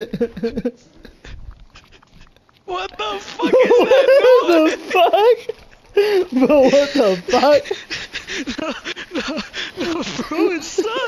What the fuck is that what noise? the fuck? Bro, what the fuck? no, no, no, bro, it sucks.